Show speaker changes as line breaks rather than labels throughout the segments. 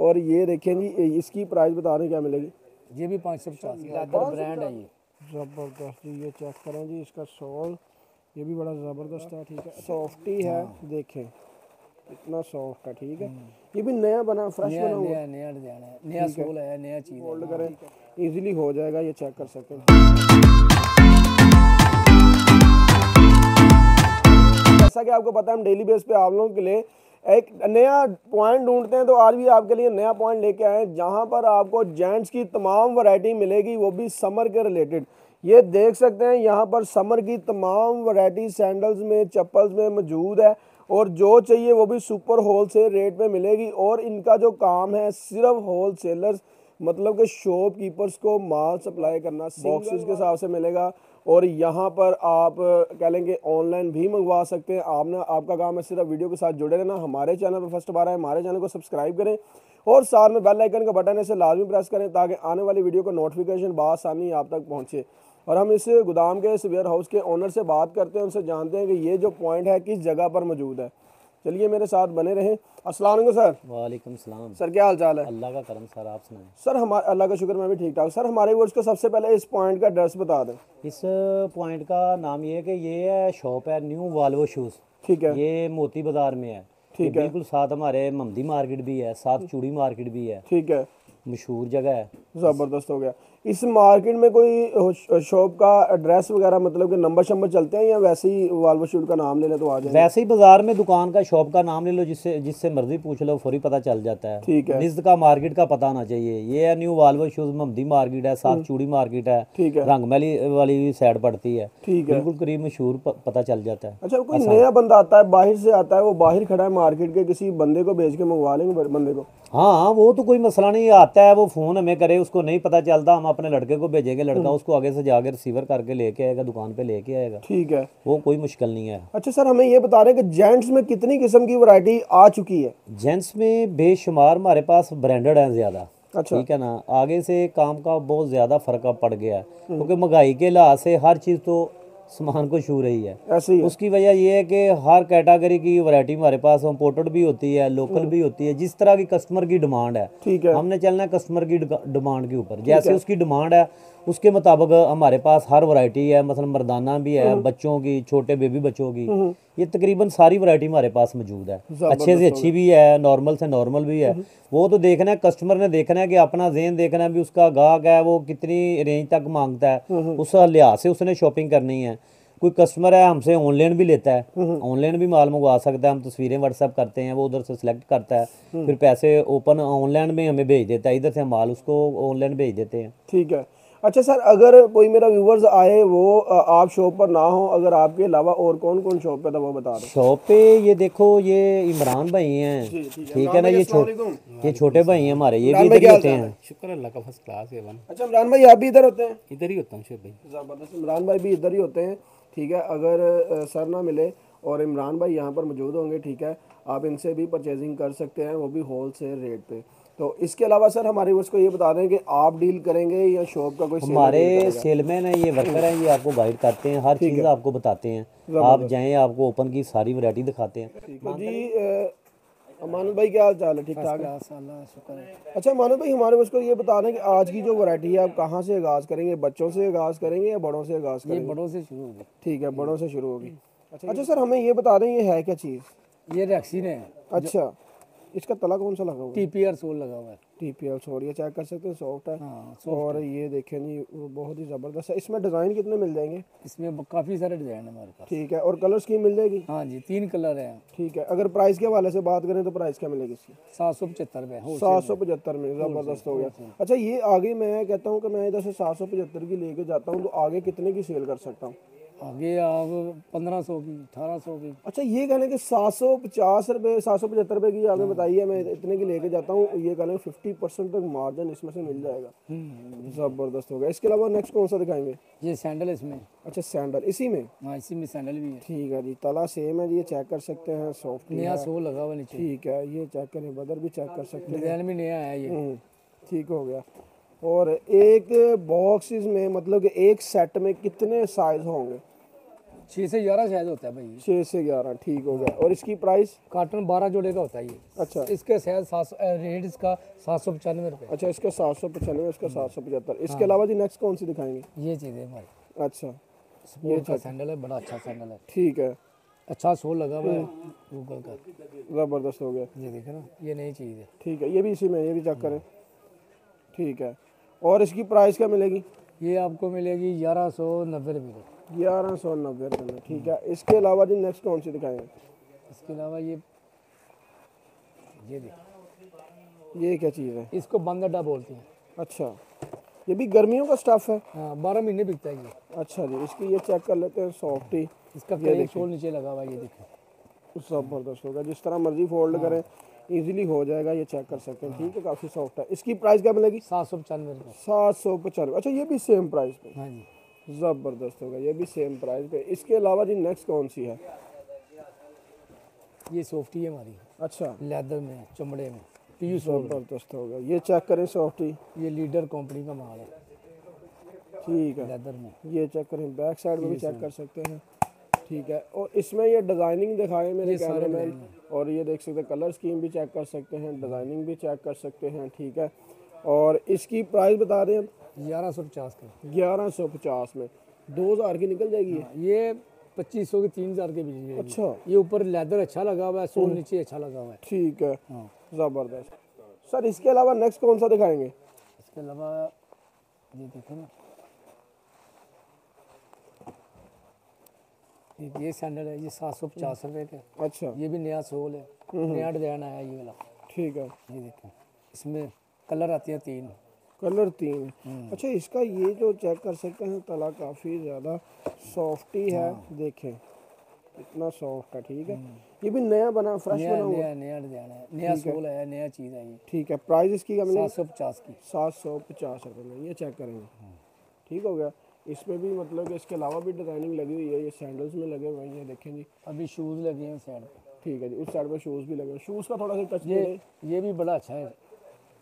और ये देखें जी इसकी प्राइस बता दें क्या मिलेगी?
ये भी पाँच सौ पचास। ब्रांड है ये।
ज़बरदस्त जी ये चेक करें जी इसका सॉल ये भी बड़ा ज़बरदस्त है ठीक है। सॉफ्टी है देखें। इतना सॉफ्ट है ठीक है। ये भी नया बना फ्रेश
नया
बना हुआ।
नया नया डिज़ाइन है। नया सोल है। नया चीज़
होल्ड करें। इजीली हो। जाएगा ये चेक कर सकते हैं। जैसा कि आपको पता है हम डेली बेस पे आप लोगों के लिए एक नया पॉइंट ढूंढते हैं तो आज भी आपके लिए नया पॉइंट लेके आए हैं, जहाँ पर आपको जेंट्स की तमाम वैरायटी मिलेगी, वो भी समर के रिलेटेड ये देख सकते हैं, यहाँ पर समर की तमाम वैरायटी सैंडल्स में, चप्पल्स में मौजूद है, और जो चाहिए वो भी सुपर होल सेल रेट में मिलेगी, और इनका जो काम है, सिर्फ़ होल सेलर्स मतलब कि शॉप कीपर्स को माल सप्लाई करना बॉक्सेस के हिसाब से मिलेगा और यहाँ पर आप कह लेंगे ऑनलाइन भी मंगवा सकते हैं। आपने आपका काम है सिर्फ़ वीडियो के साथ जुड़े रहना। हमारे चैनल पर फ़र्स्ट बार है हमारे चैनल को सब्सक्राइब करें और साथ में बेल आइकन का बटन है इसे लाजमी प्रेस करें ताकि आने वाली वीडियो का नोटिफिकेशन बसानी आप तक पहुँचे। और हम इस गोदाम के इस वेयर हाउस के ओनर से बात करते हैं उनसे जानते हैं कि ये जो पॉइंट है किस जगह पर मौजूद है। चलिए मेरे साथ बने रहें। अस्सलाम वालेकुम सर।
वालेकुम सलाम।
सर क्या हाल चाल है?
अल्लाह का करम सर आप सुनाएँ।
सर हमारे अल्लाह का शुक्र मैं भी ठीक ठाक। सर हमारे वर्ड्स को सबसे पहले इस पॉइंट का एड्रेस बता दें।
इस पॉइंट का नाम ये है कि ये है शॉप है न्यू वाल्वो शूज़
ठीक है।
ये मोती बाज़ार में है।
ठीक
है। बिल्कुल साथ हमारे ममदी मार्केट भी है साथ चूड़ी मार्केट भी है।
ठीक है।
मशहूर जगह है।
ज़बरदस्त हो गया। इस मार्केट में कोई शॉप का एड्रेस वगैरह मतलब कि नंबर शंबर चलते हैं या वैसे ही वाल्वो शूट का नाम ले लें तो आ जाए
वैसे ही बाज़ार में दुकान का शॉप का नाम ले लो जिससे जिससे मर्ज़ी पूछ लो फौरी पता चल जाता है।
ठीक है।
निज का मार्केट का पता होना चाहिए। ये है न्यू वाल्वो शूज़ ममदी मार्केट है साथ चूड़ी मार्केट है
ठीक है।
रंगमैली वाली साइड पड़ती है।
ठीक है।
बिल्कुल करीब मशहूर पता चल जाता है।
अच्छा कोई नया बंदा आता है बाहर से आता है वो बाहर खड़ा है मार्केट के किसी बंदे को भेज के मंगवा लेंगे बंदे को?
हाँ हाँ वो तो कोई मसला नहीं आता है वो फ़ोन हमें करे उसको नहीं पता चलता हम अपने लड़के को भेजेंगे लड़का उसको आगे से जाकर रिसीवर करके लेके आएगा दुकान पे लेके आएगा।
ठीक है।
वो कोई मुश्किल नहीं है।
अच्छा सर हमें ये बता रहे हैं कि जेंट्स में कितनी किस्म की वैरायटी आ चुकी है?
जेंट्स में बेशुमार हमारे पास ब्रांडेड हैं ज़्यादा
अच्छा।
ठीक है ना? आगे से काम का बहुत ज़्यादा फ़र्क पड़ गया है क्योंकि महँगाई के लिहाज से हर चीज़ तो सामान को छू रही है।
ऐसे ही
उसकी वजह ये है कि हर कैटेगरी की वैरायटी हमारे पास इम्पोर्टेड भी होती है लोकल भी होती है जिस तरह की कस्टमर की डिमांड है।
ठीक है।
हमने चलना है कस्टमर की डिमांड के ऊपर। जैसे उसकी डिमांड है उसके मुताबिक हमारे पास हर वैरायटी है मतलब मर्दाना भी है बच्चों की छोटे बेबी बच्चों की ये तकरीबन सारी वैरायटी हमारे पास मौजूद है। अच्छे से अच्छी भी है नॉर्मल से नॉर्मल भी है। वो तो देखना है कस्टमर ने देखना है कि अपना जेन देखना है भी उसका गाहक है वो कितनी रेंज तक माँगता है। उस लिहाज से उसने शॉपिंग करनी है। कोई कस्टमर है हमसे ऑनलाइन भी लेता है। ऑनलाइन भी माल मंगवा सकता है हम तस्वीरें व्हाट्सअप करते हैं वो उधर से सिलेक्ट करता है। फिर पैसे ओपन ऑनलाइन में हमें भेज देता है इधर से हम माल उसको ऑनलाइन भेज देते हैं।
ठीक है। अच्छा सर अगर कोई मेरा व्यूवर्स आए वो आप शॉप पर ना हो अगर आपके अलावा और कौन कौन शॉप पे था वो बता दें।
शॉप पे ये देखो ये इमरान भाई हैं। ठीक है ना ये छोटे ये छोटे भाई हैं हमारे ये भी इधर ही होते हैं।
शुक्र अल्लाह का फ़र्स्ट क्लास है
अच्छा इमरान भाई आप भी इधर होते हैं?
इधर ही होता हूँ भाई।
ज़बरदस्त इमरान भाई भी इधर ही होते हैं। ठीक है? अगर सर ना मिले और इमरान भाई यहाँ पर मौजूद होंगे ठीक है? आप इनसे भी परचेजिंग कर सकते हैं वो भी होल सेल रेट पे। तो इसके अलावा सर हमारे को ये बता दें कि आप डील करेंगे या शॉप का कोई
हमारे सेलमैन है ये वर्कर हैं ये आपको गाइड करते हैं हर चीज़ आपको बताते हैं। आप जाएँ आपको ओपन की सारी वरायटी दिखाते हैं।
तो जी अ, मानव भाई क्या हाल चाल है? ठीक ठाक है? अच्छा मानव भाई हमारे उसको ये बता रहे कि आज की जो वैरायटी है आप कहाँ से आगाज़ करेंगे? बच्चों से आगाज़ करेंगे या बड़ों से आगाज़ करेंगे?
बड़ों से शुरू होगी।
ठीक है बड़ों से शुरू होगी। अच्छा सर हमें ये बता दें ये है क्या चीज़?
ये रैक्सीन है।
अच्छा। इसका तला कौन सा लगा हुआ है?
टी पी आर सोल लगा हुआ है।
टी पी एल सॉरी ये चेक कर सकते हैं सॉफ्ट है।
हाँ
और ये देखें जी वो बहुत ही ज़बरदस्त है। इसमें डिज़ाइन कितने मिल जाएँगे?
इसमें काफ़ी सारे डिज़ाइन है हमारे पास।
ठीक है और कलर स्कीम मिल जाएगी?
हाँ जी तीन कलर है।
ठीक है अगर प्राइस के हवाले से बात करें तो प्राइस क्या मिलेगी इसकी?
सात सौ पचहत्तर में
सात सौ पचहत्तर में ज़बरदस्त हो गया। अच्छा ये आगे मैं कहता हूँ कि मैं इधर से सात सौ पचहत्तर की लेके जाता हूँ तो आगे कितने की सेल कर सकता हूँ?
आगे आप पंद्रह सौ की अठारह सौ की।
अच्छा ये कहने कि सात सौ पचास रुपये सात सौ पचहत्तर रुपये की आपने बताई है मैं इतने की लेके जाता हूँ ये कहने फिफ्टी परसेंट तक मार्जिन इसमें से मिल जाएगा। ज़बरदस्त हो गया। इसके अलावा नेक्स्ट कौन सा दिखाएँगे?
ये सैंडल इसमें।
अच्छा सैंडल इसी में?
हाँ इसी में सैंडल भी है।
ठीक है जी तला सेम है जी ये चेक कर सकते हैं सॉफ्ट
नया सोल लगा हुआ नीचे।
ठीक है ये चेक करें बदर भी चेक कर सकते हैं।
भी नया है ये।
हम्म, ठीक हो गया। और एक बॉक्सेस में मतलब कि एक सेट में कितने साइज़ होंगे?
छः से ग्यारह शायद होता है भाई। ये।
छः से ग्यारह ठीक हो गया। और इसकी प्राइस
कार्टन बारह जोड़े का होता है ये।
अच्छा।
इसके शायद सात सौ रेट इसका सात सौ पचानवे रुपये
अच्छा इसका सात सौ पचानवे इसका सात सौ पचहत्तर। इसके अलावा जी नेक्स्ट कौन सी दिखाएँगे?
ये चीज़ है हमारी।
अच्छा।
स्पोर्ट का सैंडल है बड़ा अच्छा सैंडल है।
ठीक है।
अच्छा सोल लगा हुआ है गूगल का।
ज़बरदस्त हो गया।
ये देखे ना ये नई चीज़ है।
ठीक है ये भी इसी में ये भी चेक करें। ठीक है। और इसकी प्राइस क्या मिलेगी?
ये आपको मिलेगी ग्यारह सौ नब्बे रुपये
ग्यारह सौ नब्बे रुपये में ठीक है। इसके अलावा जी नेक्स्ट कौन सी दिखाएँगे?
इसके अलावा ये ये
ये क्या चीज़ है?
इसको अड्डा बोलते हैं।
अच्छा। ये भी गर्मियों का स्टफ़ है?
हाँ बारह महीने बिकता है ये।
अच्छा जी इसकी ये चेक कर लेते हैं सॉफ्टी
इसका कई सोल नीचे लगा हुआ है ये देखो।
ज़बरदस्त होगा। जिस तरह मर्ज़ी फोल्ड करें इजीली हो जाएगा ये चेक कर सकते हैं ठीक है काफ़ी सॉफ्ट है। इसकी प्राइस क्या मिलेगी?
सात सौ पचानवे
सात सौ पचानवे। अच्छा ये भी सेम प्राइस पे।
हाँ जी।
ज़बरदस्त होगा ये भी सेम प्राइस पे। इसके अलावा जी नेक्स्ट कौन सी है?
ये सॉफ्टी है हमारी।
अच्छा।
लेदर में चमड़े में पीयू
ज़बरदस्त होगा। ये चेक करें सॉफ्टी
ये लीडर कंपनी का माल है।
ठीक है।
लेदर में।
ये चेक करें बैक साइड में भी चेक कर सकते हैं। ठीक है। और इसमें ये डिज़ाइनिंग दिखाए मेरे कैमरे में। और ये देख सकते हैं कलर स्कीम भी चेक कर सकते हैं डिज़ाइनिंग भी चेक कर सकते हैं ठीक है। और इसकी प्राइस बता दें हम
ग्यारह सौ पचास का।
ग्यारह सौ पचास में। दो हज़ार की निकल जाएगी ये?
हाँ, ये पच्चीस सौ के तीन हज़ार के बीच
अच्छा।
ये ऊपर लेदर अच्छा लगा हुआ है सोल नीचे अच्छा लगा हुआ है।
ठीक है।
हाँ।
ज़बरदस्त। सर इसके अलावा नेक्स्ट कौन सा दिखाएँगे?
इसके अलावा ये देखो ना। ये ये सैंडल है ये सात सौ पचास रुपये का
अच्छा।
ये भी नया सोल है। नया डिज़ाइन आया ये वाला।
ठीक है।
ये देखो। इसमें कलर आती है तीन।
कलर तीन। अच्छा इसका ये जो चेक कर सकते हैं तला काफ़ी ज़्यादा सॉफ्टी है देखें इतना सॉफ्ट है ठीक है? ये भी नया बना फ्रेश
नया
बना हुआ?
नया नया डिज़ाइन है। नया सोल है नया चीज़ है ये।
ठीक है प्राइस इसकी क्या मिलेगी?
सात सौ पचास की।
सात सौ पचास रुपये में ये चेक करेंगे। ठीक हो गया। इसमें भी मतलब कि इसके अलावा भी डिज़ाइनिंग लगी हुई है ये सैंडल्स में लगे हुए हैं ये देखें जी।
अभी शूज़ लगे हैं साइड
ठीक है जी उस साइड पर शूज़ भी लगे हुए शूज़ का थोड़ा सा टच
ये ये भी बड़ा अच्छा है।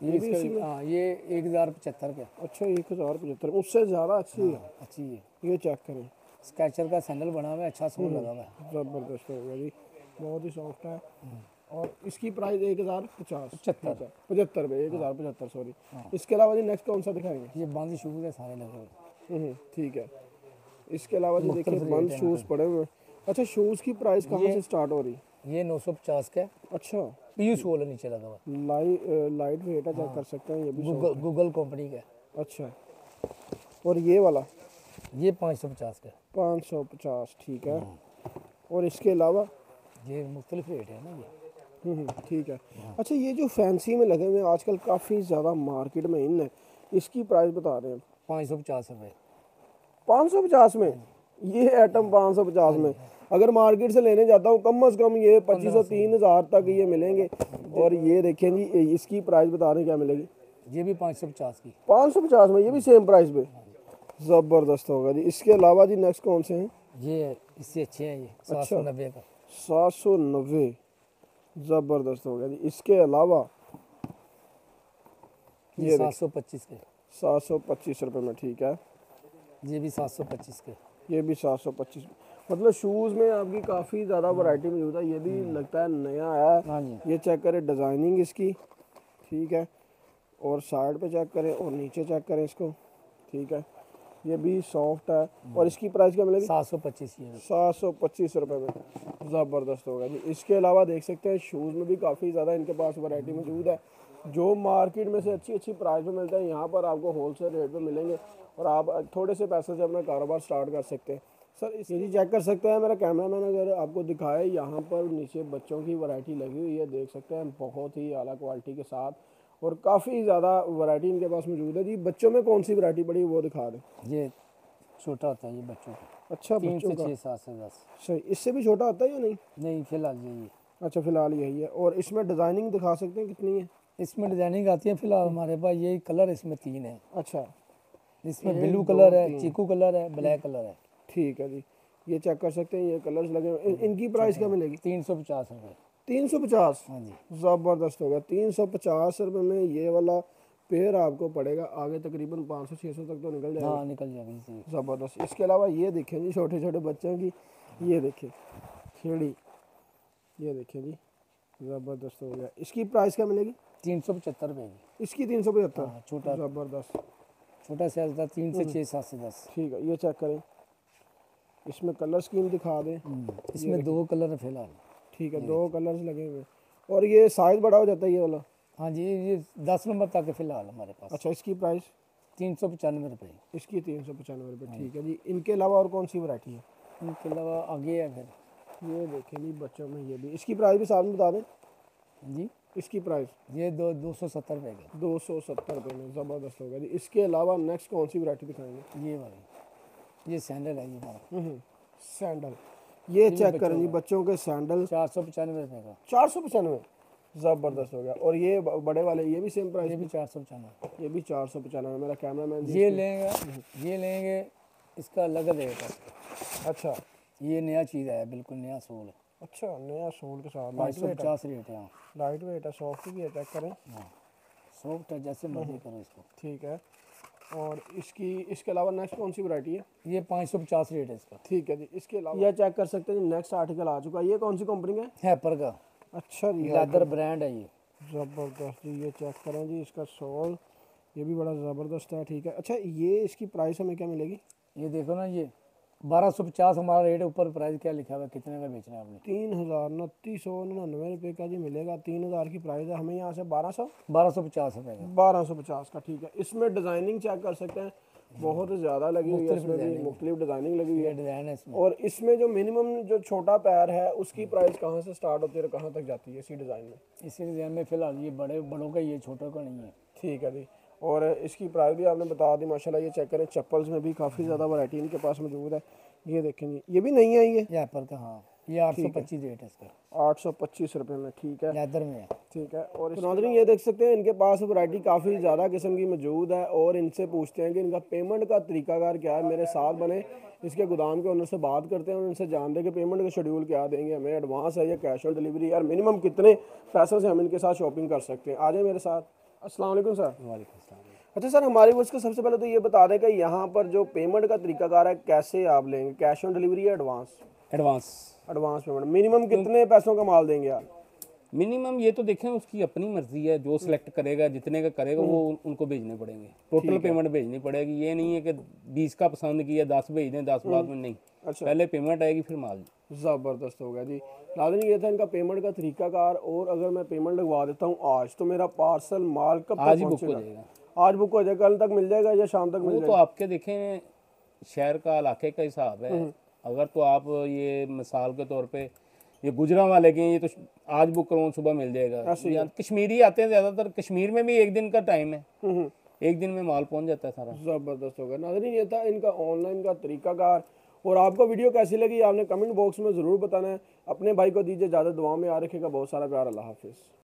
ये
भी इसी में?
हाँ ये एक हज़ार पचहत्तर का।
अच्छा एक हज़ार पचहत्तर। उससे ज़्यादा अच्छी है?
अच्छी है।
ये चेक करें।
स्केचर का सैंडल बना हुआ है अच्छा सोल लगा हुआ है।
ज़बरदस्त हो गया जी। बहुत ही सॉफ्ट है। और इसकी प्राइस एक हज़ार पचास।
पचहत्तर।
पचहत्तर रुपये एक हज़ार पचहत्तर सॉरी इसके अलावा जी नेक्स्ट कौन सा दिखाएँगे?
ये बांदी शूज़ है सारे लगे हुए।
हम्म, ठीक है। इसके अलावा जी देखिए बंद शूज़ पड़े हुए। अच्छा शूज़ की प्राइस कहाँ से स्टार्ट हो रही? है
ये नौ सौ पचास का
अच्छा।
पीयू सोल है नीचे लगा हुआ
लाइट लाइट वेट है। चेक कर सकते हैं ये भी
गूगल गूगल कंपनी का।
अच्छा। और ये वाला?
ये पाँच सौ पचास का। है।
पाँच सौ पचास ठीक है। और इसके अलावा?
ये मुख्तलिफ़ रेट है ना ये।
हम्म, हम्म, ठीक है। अच्छा ये जो फैंसी में लगे हुए हैं आजकल काफ़ी ज़्यादा मार्केट में इन है। इसकी प्राइस बता रहे हैं।
पाँच सौ पचास रुपये
पाँच सौ पचास में? ये आइटम पाँच सौ पचास में। अगर मार्केट से लेने जाता हूँ कम अज़ कम ये पच्चीस सौ तीन हज़ार तक ये मिलेंगे। और ये देखें जी इसकी प्राइस बता रहे क्या मिलेगी?
ये भी पाँच सौ पचास की।
पाँच सौ पचास में ये भी सेम प्राइस पे? ज़बरदस्त होगा जी। इसके अलावा जी नेक्स्ट कौन से हैं?
ये इससे अच्छे हैं ये सात सौ नब्बे का।
सात सौ नब्बे। ज़बरदस्त हो गया जी। इसके अलावा
ये सात सौ पच्चीस के।
सात सौ पच्चीस रुपये में ठीक है।
ये भी सात सौ पच्चीस के।
ये भी सात सौ पच्चीस। मतलब शूज़ में आपकी काफ़ी ज़्यादा वैरायटी मौजूद है। ये भी लगता है नया है।
हाँ
ये चेक करें डिज़ाइनिंग इसकी। ठीक है। और साइड पे चेक करें और नीचे चेक करें इसको। ठीक है। ये भी सॉफ्ट है। और इसकी प्राइस क्या मिलेगी?
सात सौ पच्चीस
सात सौ पच्चीस रुपये में। ज़बरदस्त होगा जी। इसके अलावा देख सकते हैं शूज़ में भी काफ़ी ज़्यादा इनके पास वैरायटी मौजूद है। जो मार्केट में से अच्छी अच्छी प्राइस में मिलता है यहाँ पर आपको होलसेल रेट पे मिलेंगे। और आप थोड़े से पैसे से अपना कारोबार स्टार्ट कर सकते हैं। सर इस ये चेक कर सकते हैं। मेरा कैमरामैन अगर आपको दिखाए यहाँ पर नीचे बच्चों की वैरायटी लगी हुई है देख सकते हैं। बहुत ही अला क्वालिटी के साथ और काफ़ी ज़्यादा वैरायटी इनके पास मौजूद है। जी बच्चों में कौन सी वैरायटी है वो दिखा दें।
ये छोटा होता है ये बच्चों का।
अच्छा बच्चों का।
छः सात से दस
सही इससे भी छोटा होता है या नहीं?
नहीं फ़िलहाल यही
अच्छा फ़िलहाल यही है। और इसमें डिज़ाइनिंग दिखा सकते हैं कितनी है?
इसमें डिज़ाइनिंग आती है फ़िलहाल हमारे पास ये कलर इसमें तीन है।
अच्छा।
इसमें ब्लू कलर है चीकू कलर है ब्लैक कलर है।
ठीक है जी। ये चेक कर सकते हैं ये कलर्स लगे हुए इन, इनकी प्राइस क्या मिलेगी?
तीन सौ पचास रुपये
तीन सौ पचास?
हाँ जी।
ज़बरदस्त होगा तीन सौ पचास रुपये में ये वाला पेयर आपको पड़ेगा। आगे तकरीबन पाँच सौ छः सौ तक तो निकल जाएगा।
हाँ निकल जाएगी
ज़बरदस्त। इसके अलावा ये देखें जी छोटे छोटे बच्चों की। ये देखिए खेड़ी। ये देखिए जी ज़बरदस्त हो गया। इसकी प्राइस क्या मिलेगी?
तीन सौ पचहत्तर रुपये
इसकी तीन सौ पचहत्तर?
हाँ, छोटा।
ज़बरदस्त।
छोटा साइज़ था तीन से छः सात से दस।
ठीक है ये चेक करें। इसमें कलर स्कीम दिखा दें
हम्म, इसमें दो कलर है फ़िलहाल।
ठीक है दो कलर्स लगे हुए और ये साइज़ बड़ा हो जाता है ये वाला।
हाँ जी ये दस नंबर तक है फ़िलहाल हमारे पास।
अच्छा इसकी प्राइस
तीन सौ पचानवे रुपये
इसकी तीन सौ पचानवे रुपये ठीक है जी। इनके अलावा और कौन सी वैरायटी है?
इनके अलावा आगे है फिर।
ये देखें जी बच्चों में ये भी। इसकी प्राइस भी साथ में बता दें।
जी।
इसकी प्राइस
ये दो दो सौ सत्तर रुपये के।
दो सौ सत्तर रुपये में ज़बरदस्त होगा जी। इसके अलावा नेक्स्ट कौन सी वैरायटी दिखाएँगे?
ये वाली। ये सैंडल है ये हमारा
हम्म, सैंडल ये चेक करें जी बच्चों के सैंडल
चार सौ पचानवे रुपये का।
चार सौ पचानवे? ज़बरदस्त हो गया। और ये बड़े वाले ये भी सेम प्राइस
ये भी चार सौ पचानवे।
ये भी चार सौ पचानवे मेरा कैमरा मैन
ये लेंगे ये लेंगे इसका अलग रेट है।
अच्छा।
ये नया चीज़ है बिल्कुल नया सोल
अच्छा नया सोल के साथ लाइट वेट है।
पचास रेट है हाँ।
लाइट वेट है सॉफ्ट भी है चेक करें।
सॉफ्ट है जैसे मर्ज़ी करो इसको।
ठीक है। और इसकी इसके अलावा नेक्स्ट कौन सी वैरायटी है?
ये पाँच सौ पचास रेट है इसका।
ठीक है जी इसके अलावा। यह चेक कर सकते हैं नेक्स्ट आर्टिकल आ चुका है। ये कौन सी कंपनी है?
हैपर का।
अच्छा जी
लेदर ब्रांड है ये।
ज़बरदस्त जी ये चेक करें जी इसका सोल ये भी बड़ा ज़बरदस्त है ठीक है। अच्छा ये इसकी प्राइस हमें क्या मिलेगी?
ये देखो ना ये। बारह सौ पचास हमारा रेट ऊपर प्राइस क्या लिखा हुआ है कितने का बेचना है आपने?
तीन हज़ार उनतीस सौ निन्यानवे रुपये का जी मिलेगा। तीन हज़ार की प्राइस है हमें यहाँ से बारह सौ।
बारह सौ पचास रुपये का।
बारह सौ पचास का ठीक है। इसमें डिज़ाइनिंग चेक कर सकते हैं। बहुत ज़्यादा लगी हुई है इसमें भी मुख्तलिफ़ डिज़ाइनिंग लगी हुई है।
डिज़ाइन है
और इसमें जो मिनिमम जो छोटा पैर है उसकी प्राइस कहाँ से स्टार्ट होती है और कहाँ तक जाती है इसी डिज़ाइन में?
इसी डिज़ाइन में फ़िलहाल ये बड़े बड़ों का ये छोटों का नहीं है।
ठीक है जी। और इसकी प्राइस भी आपने बता दी माशाल्लाह ये चेक करें चप्पल्स में भी काफ़ी ज़्यादा वैरायटी इनके पास मौजूद है। ये देखें जी ये भी नहीं है ये?
हैपर का हाँ। ये आठ सौ पच्चीस रेट है इसका।
आठ सौ पच्चीस रुपये में ठीक है।
लेदर में है।
ठीक है और नाजरीन ये देख सकते हैं इनके पास वैरायटी काफ़ी ज़्यादा किस्म की मौजूद है और इनसे पूछते हैं कि इनका पेमेंट का तरीकाकार क्या है। मेरे साथ बने इसके गोदाम के ओनर से बात करते हैं और इनसे जानते हैं कि पेमेंट का शेड्यूल क्या देंगे। हमें एडवांस है या कैश ऑन डिलीवरी और मिनिमम कितने पैसों से हम इनके साथ शॉपिंग कर सकते हैं। आ जाए मेरे साथ। अस्सलाम वालेकुम सर। अच्छा सर हमारे वर्ष का सबसे पहले तो ये बता दें कि यहाँ पर जो पेमेंट का तरीकाकार है कैसे आप लेंगे? कैश ऑन डिलीवरी या advance
advance
advance payment minimum कितने पैसों का माल देंगे आप?
मिनिमम ये तो देखें उसकी अपनी मर्ज़ी है। जो सिलेक्ट करेगा जितने का करेगा वो उनको भेजने पड़ेंगे। टोटल पेमेंट भेजनी पड़ेगी। ये नहीं है कि बीस का पसंद किया दस भेज दें दस बाद में नहीं।
अच्छा।
पहले पेमेंट आएगी फिर माल।
ज़बरदस्त हो गया जी। नाज़रीन ये था इनका पेमेंट का तरीकाकार और अगर मैं पेमेंट लगवा देता हूँ आज तो मेरा पार्सल माल कब
आज बुक हो जाएगा।
आज बुक हो जाएगा कल तक मिल जाएगा या शाम तक मिल
वो तो आपके देखें शहर का इलाके का हिसाब है। अगर तो आप ये मिसाल के तौर पे ये गुजरा वाले के ये तो आज बुक करो सुबह मिल जाएगा। कश्मीरी आते हैं ज़्यादातर कश्मीर में भी एक दिन का टाइम है।
हम्म,
एक दिन में माल पहुँच जाता है सारा।
ज़बरदस्त हो गया। नाज़रीन ये था इनका ऑनलाइन का तरीकाकार और आपको वीडियो कैसी लगी, आपने कमेंट बॉक्स में ज़रूर बताना है। अपने भाई को दीजिए, ज़्यादा दुआ में आ रखेगा बहुत सारा प्यार, अल्लाह हाफिज़।